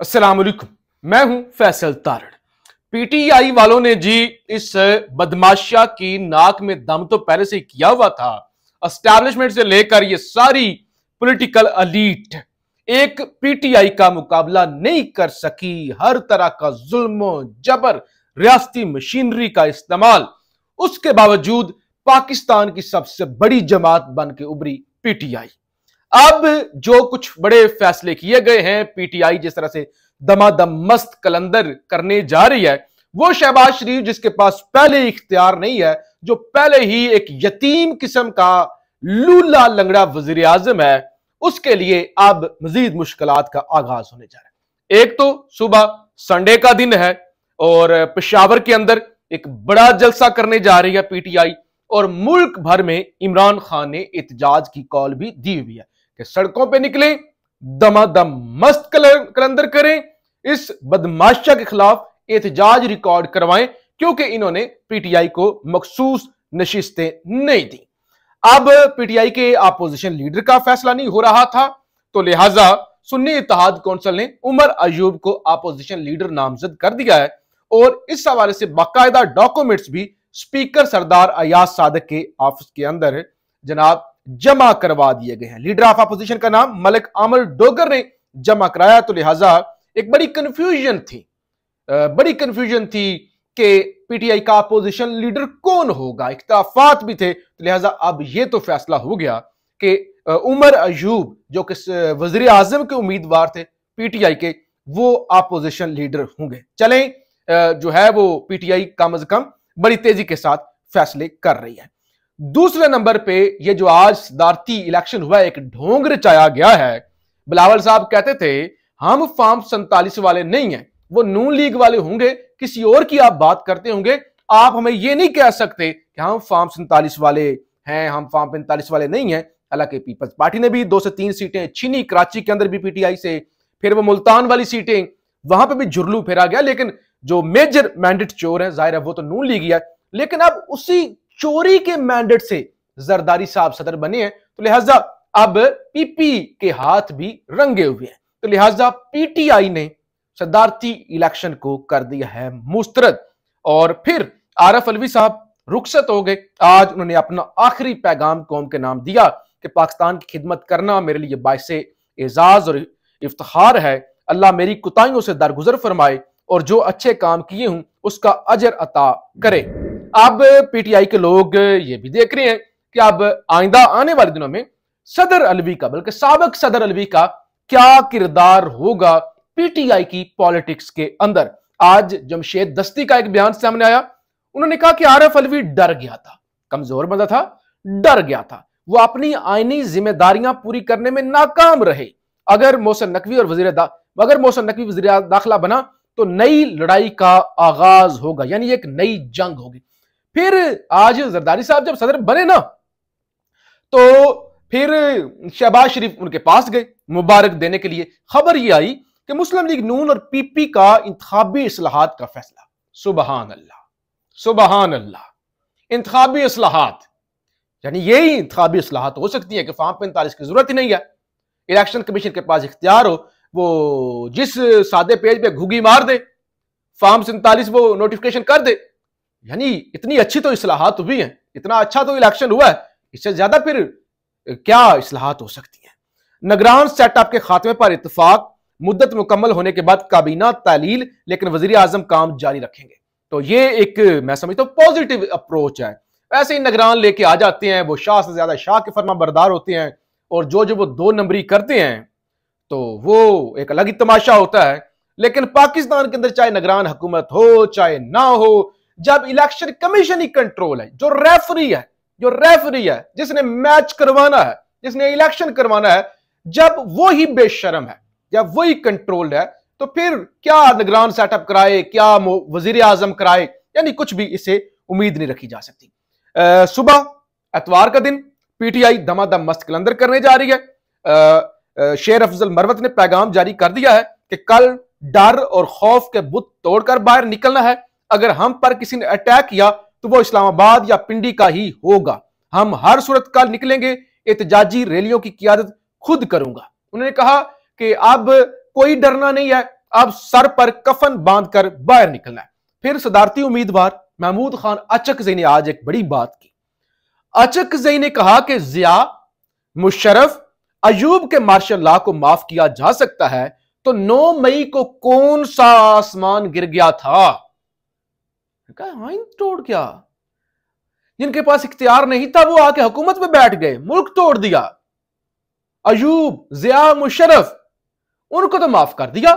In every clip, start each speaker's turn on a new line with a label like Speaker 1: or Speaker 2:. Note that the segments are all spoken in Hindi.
Speaker 1: वालेकुम। मैं हूँ फैसल तारड़। पीटीआई वालों ने जी इस बदमाशा की नाक में दम तो पहले से ही किया हुआ था। एस्टैब्लिशमेंट से लेकर ये सारी पॉलिटिकल अलीट एक पीटीआई का मुकाबला नहीं कर सकी। हर तरह का जुल्म, जबर, रियासती मशीनरी का इस्तेमाल। उसके बावजूद पाकिस्तान की सबसे बड़ी जमात बन के उभरी पीटीआई। अब जो कुछ बड़े फैसले किए गए हैं पीटीआई जिस तरह से दमादम मस्त कलंदर करने जा रही है, वो शहबाज शरीफ जिसके पास पहले इख्तियार नहीं है, जो पहले ही एक यतीम किस्म का लूला लंगड़ा वज़ीर आज़म है, उसके लिए अब मजीद मुश्किल का आगाज़ होने जा रहा है। एक तो सुबह संडे का दिन है और पेशावर के अंदर एक बड़ा जलसा करने जा रही है पीटीआई और मुल्क भर में इमरान खान ने एहतजाज की कॉल भी दी हुई है। कि सड़कों पे निकले, दमादम मस्त कलंदर करें, इस बदमाशा के खिलाफ एहतजाज रिकॉर्ड करवाएँ, क्योंकि इन्होंने पीटीआई को मखसूस नशिस्तें नहीं दी। अब पीटीआई के अपोजिशन लीडर का फैसला नहीं हो रहा था तो लिहाजा सुन्नी इतिहाद कौंसिल ने उमर अयूब को अपोजिशन लीडर नामजद कर दिया है, और इस हवाले से बाकायदा डॉक्यूमेंट्स भी स्पीकर सरदार अयाज सादक के ऑफ़िस के अंदर जनाब जमा करवा दिए गए हैं। लीडर ऑफ़ अपोजिशन का नाम मलिक आमर डोगर ने जमा कराया। तो लिहाजा एक बड़ी कंफ्यूजन थी। बड़ी कंफ्यूजन थी कि पीटीआई का अपोजिशन लीडर कौन होगा? इख्ताफात भी थे। तो लिहाजा अब यह तो फैसला हो गया कि उमर अयूब, जो कि वज़ीर आज़म के उम्मीदवार थे पीटीआई के, वो अपोजिशन लीडर होंगे। चलें जो है वो पीटीआई कम अज कम बड़ी तेज़ी के साथ फैसले कर रही है। दूसरे नंबर पे ये जो आज सदारती इलेक्शन हुआ एक ढोंग रचाया गया है। बिलावल साहब कहते थे, हम फार्म सैतालीस वाले नहीं है, वो नून लीग वाले होंगे, किसी और की आप बात करते होंगे, आप हमें ये नहीं कह सकते कि हम फार्म सैतालीस वाले हैं, हम फार्म पैंतालीस वाले नहीं है। हालाँकि पीपल्स पार्टी ने भी दो से तीन सीटें छीनी, कराची के अंदर भी पीटीआई से, फिर वो मुल्तान वाली सीटें, वहाँ पर भी झुरलू फेरा गया, लेकिन जो मेजर मैंडेट चोर है, ज़ाहिर है वो तो नून लीग ही है। लेकिन अब उसी चोरी के मैंडेट से जरदारी साहब सदर बने हैं तो लिहाजा अब पीपी के हाथ भी रंगे हुए हैं। तो लिहाजा पीटीआई ने सदारती इलेक्शन को कर दिया है मुस्तरद। और फिर आरफ अलवी साहब रुखसत हो गए। आज उन्होंने अपना आखिरी पैगाम कौम के नाम दिया कि पाकिस्तान की खिदमत करना मेरे लिए बायस एजाज और इफ्तार है। अल्लाह मेरी कुताइयों से दरगुजर फरमाए और जो अच्छे काम किए हूँ, उसका अजर अता करे। अब पीटीआई के लोग ये भी देख रहे हैं कि अब आइंदा आने वाले दिनों में सदर अलवी का, बल्कि सबक सदर अलवी का क्या किरदार होगा पीटीआई की पॉलिटिक्स के अंदर? आज जमशेद दस्ती का एक बयान सामने आया। उन्होंने कहा कि आरफ अलवी डर गया था, कमज़ोर बंदा था, डर गया था। वो अपनी आईनी जिम्मेदारियाँ पूरी करने में नाकाम रहे। अगर मोहसन नकवी और वज़ीर अगर मोहसन नकवी वजी दाखिला बना तो नई लड़ाई का आगाज़ होगा, यानी एक नई जंग होगी। फिर आज जरदारी साहब जब सदर बने ना तो फिर शहबाज शरीफ उनके पास गए मुबारक देने के लिए। खबर यह आई कि मुस्लिम लीग नून और पीपी का इंतबी असलाहत का फैसला। सुबहान अल्लाह सुबहान अल्लाह इंतबी असलाहत, यानी यही इंतबी असलाहत हो सकती है कि फार्म पैंतालीस की ज़रूरत ही नहीं है। इलेक्शन कमीशन के पास इख्तियार हो, वो जिस सादे पेज पे घुगी मार दे, फार्म सैंतालीस वो नोटिफिकेशन कर दे यानी इतनी अच्छी तो इसलाहत हुई है, इतना अच्छा तो इलेक्शन हुआ है, इससे ज़्यादा फिर क्या इसलाहत हो सकती है? नगरान सेटअप के खात्मे पर इतफाक मुद्दत मुकम्मल होने के बाद काबीना तालील, लेकिन वज़ीर आज़म काम जारी रखेंगे। तो ये एक, मैं समझता हूँ पॉजिटिव अप्रोच है। ऐसे ही नगरान लेके आ जाते हैं, वो शाह से ज़्यादा शाह के फरमा बरदार होते हैं, और जो जो वो दो नंबरी करते हैं तो वो एक अलग ही तमाशा होता है। लेकिन पाकिस्तान के अंदर चाहे नगरान हुकूमत हो, चाहे ना हो जब इलेक्शन कमीशन ही कंट्रोल है, जो रेफरी है, जो रेफरी है, जिसने मैच करवाना है, जिसने इलेक्शन करवाना है, जब वो ही बेशरम है, जब वही कंट्रोल्ड है तो फिर क्या निगरान सेटअप कराए, क्या वज़ीर आज़म कराए, यानी कुछ भी इसे उम्मीद नहीं रखी जा सकती। सुबह, एतवार का दिन, पीटीआई दमादम मस्त कलंदर करने जा रही है। शेर अफजल मरवत ने पैगाम जारी कर दिया है कि कल डर और खौफ के बुत तोड़कर बाहर निकलना है। अगर हम पर किसी ने अटैक किया तो वो इस्लामाबाद या पिंडी का ही होगा। हम हर सूरत काल निकलेंगे, एहतजाजी रैलियों की क्यादत खुद करूँगा। उन्होंने कहा कि अब कोई डरना नहीं है, अब सर पर कफन बांधकर बाहर निकलना है। फिर सदारती उम्मीदवार महमूद खान अचक जई ने आज एक बड़ी बात की। अचक जई ने कहा कि जिया मुशरफ अयूब के मार्शल लॉ को माफ़ किया जा सकता है तो 9 मई को कौन सा आसमान गिर गया था? तोड़ क्या? जिनके पास इख्तियार नहीं था वो आके हुकूमत में बैठ गए मुल्क तोड़ दिया। अयूब जिया मुशरफ उनको तो माफ़ कर दिया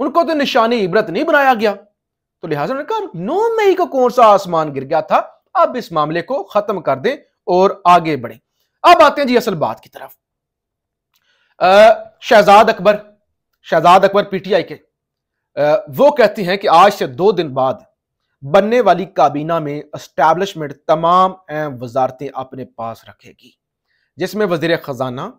Speaker 1: उनको तो निशानी इबरत नहीं बनाया गया। तो लिहाजा ने कहा नौ मई को कौन सा आसमान गिर गया था? अब इस मामले को खत्म कर दें और आगे बढ़े। अब आते हैं जी असल बात की तरफ़। शहजाद अकबर शहजाद अकबर पीटीआई के आ, वो कहती हैं कि आज से दो दिन बाद बनने वाली काबीना में एस्टैब्लिशमेंट तमाम अहम वजारतें अपने पास रखेगी, जिसमें वज़ीर खजाना,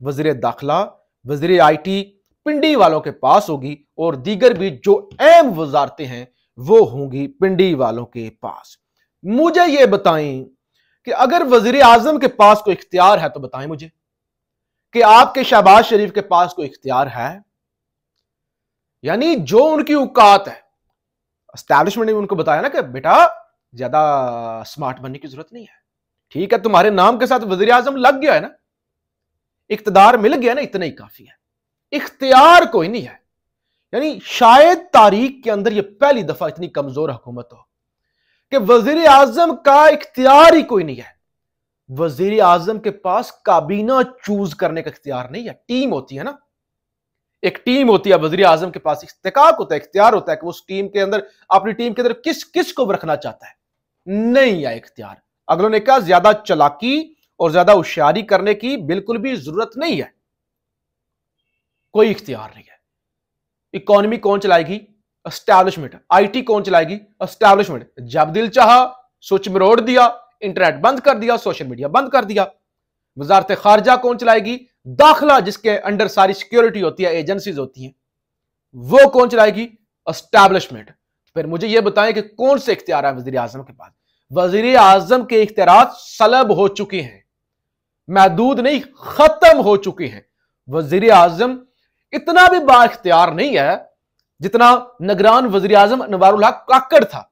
Speaker 1: वज़ीर दाखिला, वज़ीर आई टी पिंडी वालों के पास होगी और दीगर भी जो अहम वजारतें हैं वो होंगी पिंडी वालों के पास। मुझे ये बताएँ कि अगर वज़ीर आज़म के पास कोई इख्तियार है तो बताएँ मुझे कि आपके शहबाज शरीफ के पास कोई इख्तियार है? यानी जो उनकी औकात है स्टैब्लिशमेंट ने उनको बताया ना कि, बेटा, ज़्यादा स्मार्ट बनने की ज़रूरत नहीं है। ठीक है, तुम्हारे नाम के साथ वज़ीर आज़म लग गया है ना, इकतदार मिल गया ना, इतना ही काफ़ी है। इख्तियार कोई नहीं है। यानी शायद तारीख के अंदर यह पहली दफ़ा इतनी कमज़ोर हुकूमत हो कि वज़ीर आज़म का इख्तियार ही कोई नहीं है। वज़ीर आज़म के पास काबीना चूज़ करने का इख्तियार नहीं है। टीम होती है ना एक टीम होती है वज़ीर आज़म के पास इख्तिकाक होता है, इख्तियार होता है कि उस टीम के अंदर, अपनी टीम के अंदर किस किस को रखना चाहता है। नहीं है इख्तियार। अगलों ने कहा, ज़्यादा चलाकी और ज़्यादा होशियारी करने की बिल्कुल भी ज़रूरत नहीं है। कोई इख्तियार नहीं है। इकोनॉमी कौन चलाएगी? एस्टैब्लिशमेंट। आईटी कौन चलाएगी? एस्टैब्लिशमेंट। जब दिल चाह, स्विच मरोड़ दिया, इंटरनेट बंद कर दिया, सोशल मीडिया बंद कर दिया। वजारत खारजा कौन चलाएगी? दाखिला जिसके अंडर सारी सिक्योरिटी होती है एजेंसीज होती हैं, वो कौन चलाएगी? अस्टैब्लिशमेंट फिर मुझे यह बताएँ कि कौन से इख्तियार है वज़ीर आज़म के पास? वज़ीर आज़म के इख्तियार सलब हो चुके हैं, महदूद नहीं, खत्म हो चुके हैं। वज़ीर आज़म इतना भी बाख्तियार नहीं है जितना नगरान वज़ीर आज़म नवारुल हक काकड़ था।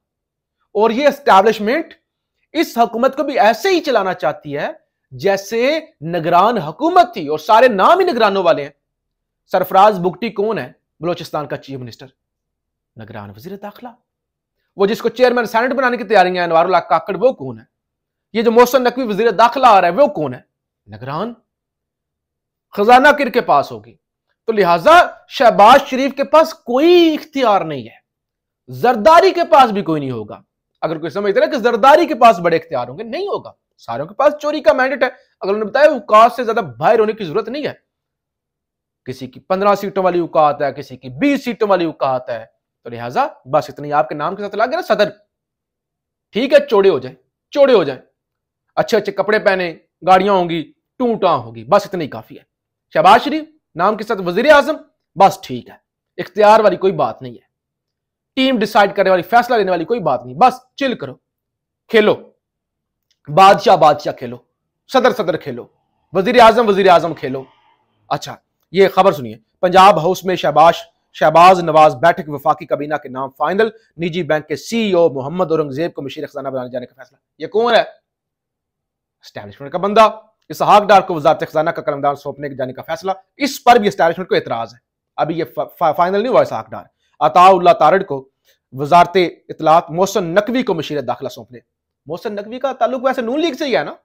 Speaker 1: और यह एस्टैब्लिशमेंट इस हुकूमत को भी ऐसे ही चलाना चाहती है जैसे नगरान हुकूमत थी, और सारे नाम ही निगरानों वाले हैं। सरफराज बुगटी कौन है? बलोचिस्तान का चीफ मिनिस्टर। नगरान वज़ीर दाखिला। वो जिसको चेयरमैन सेनेट बनाने की तैयारियाँ नवारुल हक काकड़, वो कौन है? ये जो मोहसन नकवी वज़ीर दाखिला आ रहा है, वो कौन है? नगरान? खजाना किर के पास होगी? तो लिहाजा शहबाज शरीफ के पास कोई इख्तियार नहीं है। जरदारी के पास भी कोई नहीं होगा। अगर कोई समझते ना कि जरदारी के पास बड़े इख्तियार होंगे, नहीं होगा। सारों के पास चोरी का मैंडेट है। अगर उन्होंने बताया उकात से ज़्यादा बाहर होने की ज़रूरत नहीं है। किसी की पंद्रह सीटों वाली उकात है, किसी की बीस सीटों वाली उकात है। तो लिहाजा, बस इतनी आपके नाम के साथ लगे ना सदर ठीक है चौड़े हो जाए चौड़े हो जाए। अच्छे अच्छे कपड़े पहने, गाड़ियाँ होंगी टू टा होगी, बस इतना काफ़ी है। शहबाज शरीफ नाम के साथ वज़ीर आज़म बस ठीक है। इख्तियार वाली कोई बात नहीं है। टीम डिसाइड करने वाली, फैसला लेने वाली कोई बात नहीं। बस चिल करो। खेलो। बादशाह बादशाह खेलो, सदर सदर खेलो वज़ीर आज़म वज़ीर आज़म खेलो। अच्छा ये खबर सुनिए, पंजाब हाउस में शहबाज शहबाज नवाज़ बैठक वफाकी कबीना के नाम फाइनल निजी बैंक के सीईओ मोहम्मद औरंगज़ेब को मशीर खजाना बनाने जाने का फैसला। ये कौन है? स्टैब्लिशमेंट का बंदा इसहाक डार को वजारत खजाना का कलमदान सौंपने जाने का फैसला, इस पर भी स्टैब्लिशमेंट को एतराज़ है। अभी ये फाइनल नहीं हुआ इसहाक डार अताउल्ला तारड़ को वजारत इतलात मोहसन नकवी को मशीर दाखिला सौंपने। मोहसन नकवी का ताल्लुक वैसे नून लीग से ही है ना?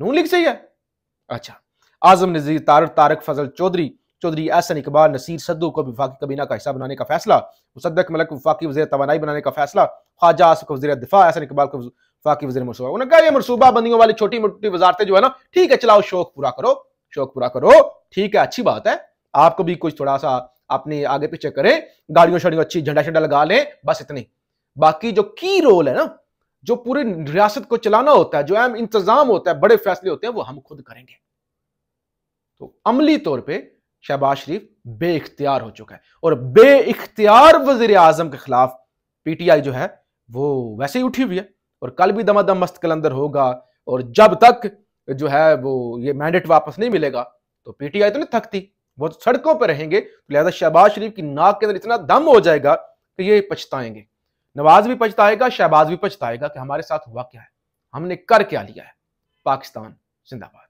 Speaker 1: नून लीग से ही है? अच्छा आज़म नजीर तारक तारक फजल चौधरी चौधरी एहसन इकबाल, नसीर सद्दू को विफाकी कबीना का हिस्सा बनाने का फैसला मुसदक मलक वफाकी वजी तोानाई बनाने का फैसला, ख्वाजा आसफ वजी दिफा, एहसन इकबाल को वफाकी वजी मनसूबा उन्होंने कहा, ये मनसूबा बंदियों वाली छोटी मोटी वजारतें जो है ना, ठीक है, चलाओ, शौक पूरा करो, शौक पूरा करो, ठीक है, अच्छी बात है, आपको भी कुछ थोड़ा सा अपने आगे पीछे करें गाड़ियों शाड़ियों अच्छी झंडा शंडा लगा लें, बस इतनी। बाकी जो की रोल है ना जो पूरी रियासत को चलाना होता है, जो अहम इंतज़ाम होता है, बड़े फैसले होते हैं, वो हम खुद करेंगे। तो अमली तौर पर शहबाज शरीफ बे इख्तियार हो चुका है और बे इख्तियार वज़ीर आज़म के खिलाफ पीटीआई जो है, वो वैसे ही उठी हुई है और कल भी दमादम मस्त कलंदर होगा और जब तक जो है, वो ये मैंडेट वापस नहीं मिलेगा तो पीटीआई तो नहीं थकती। वो तो सड़कों पर रहेंगे तो लिहाजा शहबाज शरीफ की नाक के अंदर इतना दम हो जाएगा कि ये पछताएँगे। नवाज़ भी पछताएगा, शहबाज भी पछताएगा कि हमारे साथ हुआ क्या है। हमने कर क्या लिया है? पाकिस्तान, जिंदाबाद।